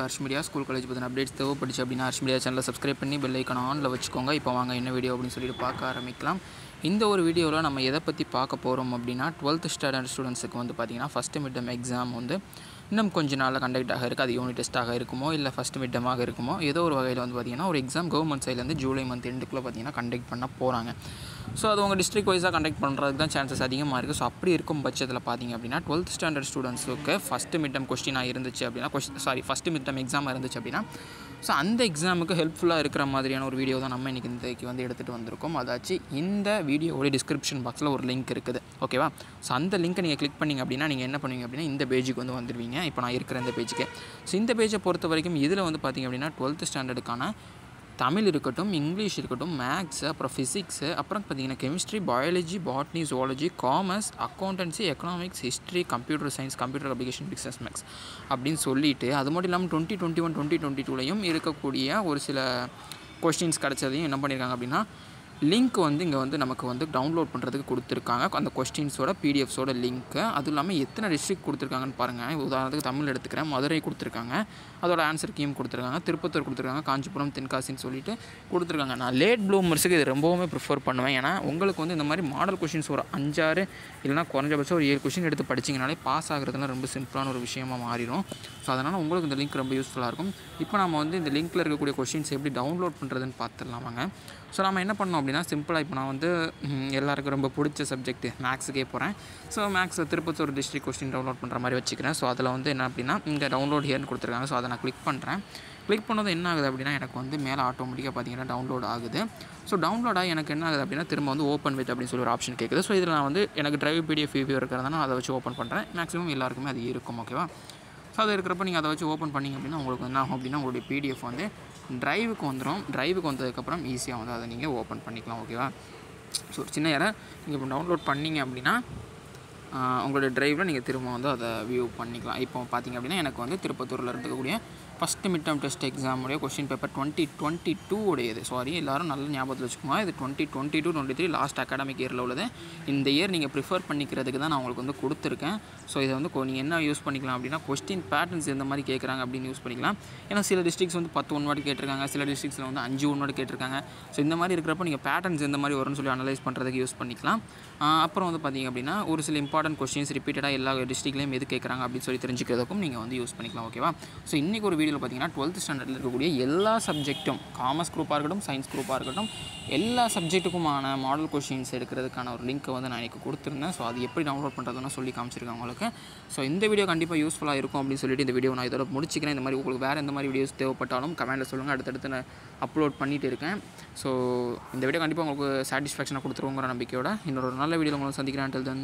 Harsh media school college பற்றின updates தேவைப்படுச்சு அப்படின்னா ஹர்ஷ் மீடியா சேனலை சப்ஸ்கிரைப் பண்ணி பெல் ஐக்கான ஆனில் வச்சுக்கோங்க. இப்போ வாங்க என்ன வீடியோ அப்படின்னு சொல்லிட்டு பார்க்க ஆரம்பிக்கலாம். இந்த ஒரு வீடியோவில் நம்ம எதை பற்றி பார்க்க போகிறோம் அப்படின்னா டுவெல்த் ஸ்டாண்டர்ட் ஸ்டூடெண்ட்ஸுக்கு வந்து பார்த்திங்கன்னா ஃபஸ்ட்டு மிட் எக்ஸாம் வந்து இன்னும் கொஞ்ச நாளில் கண்டக்ட் ஆக இருக்குது அது யூனிட் டெஸ்ட்டாக இருக்குமோ இல்லை ஃபஸ்ட்டு மிட் டெமாக இருக்குமோ ஏதோ ஒரு வகையில் வந்து பார்த்திங்கன்னா ஒரு எக்ஸாம் கவர்மெண்ட் சைட்லேருந்து ஜூலை மந்த் எண்டுக்குள்ளே பார்த்திங்கன்னா கண்டக்ட் பண்ண போகிறாங்க ஸோ அது உங்கள் டிஸ்ட்ரிக் வைஸாக கண்டக்ட் பண்ணுறதுக்கு தான் சான்சஸ் அதிகமாக இருக்குது ஸோ அப்படி இருக்கும் பட்சத்தில் பார்த்தீங்க அப்படின்னா டுவெல்த் ஸ்டாண்டர்ட் ஸ்டூடெண்ட்ஸுக்கு ஃபஸ்ட்டு மிட் டெம் கொஸ்டினாக இருந்துச்சு அப்படின்னா question sorry first mid term exam இருந்துச்சு அப்படின்னா ஸோ அந்த எக்ஸாமுக்கு ஹெல்ப்ஃபுல்லாக இருக்கிற மாதிரியான ஒரு வீடியோ தான் நம்ம இன்றைக்கி இன்றைக்கு வந்து எடுத்துகிட்டு வந்திருக்கோம். அதாச்சு இந்த வீடியோவோட டிஸ்கிரிப்ஷன் பாக்ஸில் ஒரு லிங்க் இருக்குது. ஓகேவா ஸோ அந்த லிங்க்கை நீங்கள் கிளிக் பண்ணிங்க அப்படின்னா நீங்கள் என்ன பண்ணுவீங்க அப்படின்னா இந்த பேஜுக்கு வந்து வந்துடுவீங்க இப்போ நான் இருக்கிற இந்த பேஜுக்கு ஸோ இந்த பேஜை பொறுத்த வரைக்கும் இதில் வந்து பார்த்திங்க அப்படின்னா டுவெல்த் ஸ்டாண்டர்டுக்கான தமிழ் இருக்கட்டும் இங்கிலீஷ் இருக்கட்டும் மேக்ஸு அப்புறம் ஃபிசிக்ஸு அப்புறம் பார்த்தீங்கன்னா chemistry biology botany zoology commerce accountancy economics history computer science computer application business maths அப்படின்னு சொல்லிட்டு அது மட்டும் இல்லாமல் twenty twenty one twenty twenty டூலையும் இருக்கக்கூடிய ஒரு சில கொஸ்டின்ஸ் கிடச்சதையும் என்ன பண்ணியிருக்காங்க அப்படின்னா லிங்க் வந்து இங்கே வந்து நமக்கு வந்து டவுன்லோட் பண்ணுறதுக்கு கொடுத்துருக்காங்க. அந்த கொஸ்டின்ஸோட பிடிஎஃப்ஸோட லிங்க்கு அதுவும் இல்லாமல் எத்தனை டிஸ்ட்ரிக்ட் கொடுத்துருக்காங்கன்னு பாருங்கள் உதாரணத்துக்கு தமிழ் எடுத்துக்கிறேன். மதுரை கொடுத்துருக்காங்க. அதோட ஆன்சர் கீம் கொடுத்துருக்காங்க. திருப்பத்தூர் கொடுத்துருக்காங்க. காஞ்சிபுரம் தென்காசின்னு சொல்லிட்டு கொடுத்துருக்காங்க. நான் லேட் ப்ளூமர்ஸுக்கு இது ரொம்பவுமே ப்ரிஃபர் பண்ணுவேன். ஏன்னா உங்களுக்கு வந்து இந்த மாதிரி மாடல் கொஷின்ஸ் ஒரு அஞ்சாறு இல்லைனா குறைஞ்சபட்சம் ஒரு ஏழு கொஷின் எடுத்து படிச்சிங்கனாலே பாஸ் ஆகிறதுலாம் ரொம்ப சிம்பிளான ஒரு விஷயமா மாறிடும். ஸோ அதனால் உங்களுக்கு இந்த லிங்க் ரொம்ப யூஸ்ஃபுல்லாக இருக்கும். இப்போ நம்ம வந்து இந்த லிங்க்கில் இருக்கக்கூடிய கொஷின்ஸ் எப்படி டவுன்லோட் பண்ணுறதுன்னு பார்த்துடலாம் வாங்க ஸோ நம்ம என்ன பண்ணோம் அப்படின்னா சிம்பிளாக இப்போ நான் வந்து எல்லாருக்கும் ரொம்ப பிடிச்ச சப்ஜெக்ட் மேக்ஸுக்கே போகிறேன் ஸோ மேக்ஸில் திருப்பத்தூர் டிஸ்ட்ரிக் கொஸ்டின் டவுன்லோட் பண்ணுற மாதிரி வச்சுக்கிறேன். ஸோ அதில் வந்து என்ன அப்படின்னா இங்கே டவுன்லோட் ஹியர்னு கொடுத்துருக்காங்க. ஸோ அதை நான் கிளிக் பண்ணுறேன் கிளிக் பண்ணது என்ன ஆகுது அப்படின்னா எனக்கு வந்து மேலே ஆட்டோமேட்டிக்காக பார்த்தீங்கன்னா டவுன்லோட் ஆகுது. ஸோ டவுன்லோட் ஆகி எனக்கு என்ன ஆகுது அப்படின்னா திரும்ப வந்து ஓப்பன் வித் அப்படின்னு சொல்லி ஒரு ஆப்ஷன் கேட்குது ஸோ இதில் நான் வந்து எனக்கு டிரைவ் பிடிஎஃப் வியூ இருக்கிறதுனால நான் அதை வச்சு ஓப்பன் பண்ணுறேன் மேக்ஸிமம் எல்லாருக்குமே அது இருக்கும் ஓகேவா ஸோ அது இருக்கிறப்ப நீங்கள் அதை வச்சு ஓப்பன் பண்ணிங்க அப்படின்னா உங்களுக்கு என்ன ஆகும் அப்படின்னா உங்களுடைய பிடிஎஃப் வந்து ட்ரைவுக்கு வந்துடும் ட்ரைவுக்கு வந்ததுக்கப்புறம் ஈஸியாக வந்து அதை நீங்கள் ஓப்பன் பண்ணிக்கலாம் ஓகேவா ஸோ ஒரு சின்ன இடம் நீங்கள் இப்போ டவுன்லோட் பண்ணீங்க அப்படின்னா உங்களுடைய ட்ரைவில் நீங்கள் திரும்ப வந்து அதை வியூ பண்ணிக்கலாம். இப்போ பார்த்தீங்க அப்படின்னா எனக்கு வந்து திருப்பத்தூரில் இருக்கக்கூடிய first mid term test எக்ஸாமுடைய question paper twenty twenty two உடையது. சாரி எல்லோரும் நல்ல ஞாபகத்தில் வச்சுக்கோங்க. இது twenty twenty two twenty three last academic இயரில் உள்ளது. இந்த இயர் நீங்கள் ப்ரிஃபர் பண்ணிக்கிறதுக்கு தான் நான் உங்களுக்கு வந்து கொடுத்துருக்கேன். ஸோ இதை வந்து நீங்கள் என்ன யூஸ் பண்ணிக்கலாம் அப்படின்னா கொஸ்டின் பேட்டர்ன்ஸ் எந்த மாதிரி கேட்குறாங்க அப்படின்னு யூஸ் பண்ணிக்கலாம். ஏன்னா சில டிஸ்ட்ரிக்ஸ் வந்து பத்து ஒன் வாட்டி கேட்டிருக்காங்க. சில டிஸ்ட்ரிக்ஸில் வந்து அஞ்சு ஒன் வாட்டி கேட்டிருக்காங்க. ஸோ இந்த மாதிரி இருக்கிறப்ப நீங்கள் பேட்டர்ன்ஸ் எந்த மாதிரி வரும்னு சொல்லி அனலைஸ் பண்ணுறதுக்கு யூஸ் பண்ணிக்கலாம். அப்புறம் வந்து பார்த்தீங்க அப்படின்னா ஒரு சில இம்பார்ட்டன்ட் கொஸ்டின்ஸ் ரிப்பீட்டடாக எல்லா டிஸ்ட்ரிக்லேயும் எது கேட்குறாங்க அப்படின்னு சொல்லி தெரிஞ்சுக்கிறதுக்கும் நீங்கள் வந்து யூஸ் பண்ணிக்கலாம். ஓகேவா ஸோ இன்றைக்கி ஒரு வீடியோவில் பார்த்தீங்கன்னா டுவெல்த் ஸ்டாண்டர்டில் இருக்கக்கூடிய எல்லா சப்ஜெக்ட்டும் காமர்ஸ் குரூப்பாக இருக்கட்டும் சயின்ஸ் குரூப்பாக இருக்கட்டும் எல்லா சப்ஜெக்ட்டுக்குமான மாடல் கொஷின்ஸ் எடுக்கிறதுக்கான ஒரு லிங்க்கை வந்து நான் எனக்கு கொடுத்துருந்தேன். ஸோ அது எப்படி டவுன்லோட் பண்ணுறதுன்னு சொல்லி காமிச்சிருக்கேன் உங்களுக்கு. ஸோ இந்த வீடியோ கண்டிப்பாக யூஸ்ஃபுல்லாக இருக்கும் அப்படின்னு சொல்லிட்டு இந்த வீடியோ நான் இதோட முடிச்சிக்கிறேன். இந்த மாதிரி உங்களுக்கு வேறு எந்த மாதிரி வீடியோஸ் தேவைப்பட்டாலும் கமெண்ட்டில் சொல்லுங்கள் அடுத்தடுத்து நான் அப்லோட் பண்ணிகிட்டு இருக்கேன். ஸோ இந்த வீடியோ கண்டிப்பாக உங்களுக்கு சாட்டிஸ்ஃபேக்ஷனாக கொடுத்துருவோங்கிற நம்பிக்கையோட இன்னொரு நல்ல வீடியோ உங்களை சந்திக்கிறேன். Until then